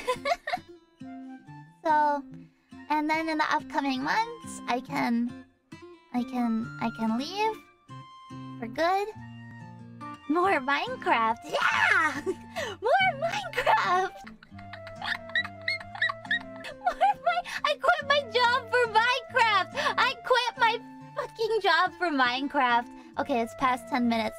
so, and then in the upcoming months, I can, I can, I can leave for good. More Minecraft, yeah! More Minecraft. More my, I quit my job for Minecraft. I quit my fucking job for Minecraft. Okay, it's past ten minutes.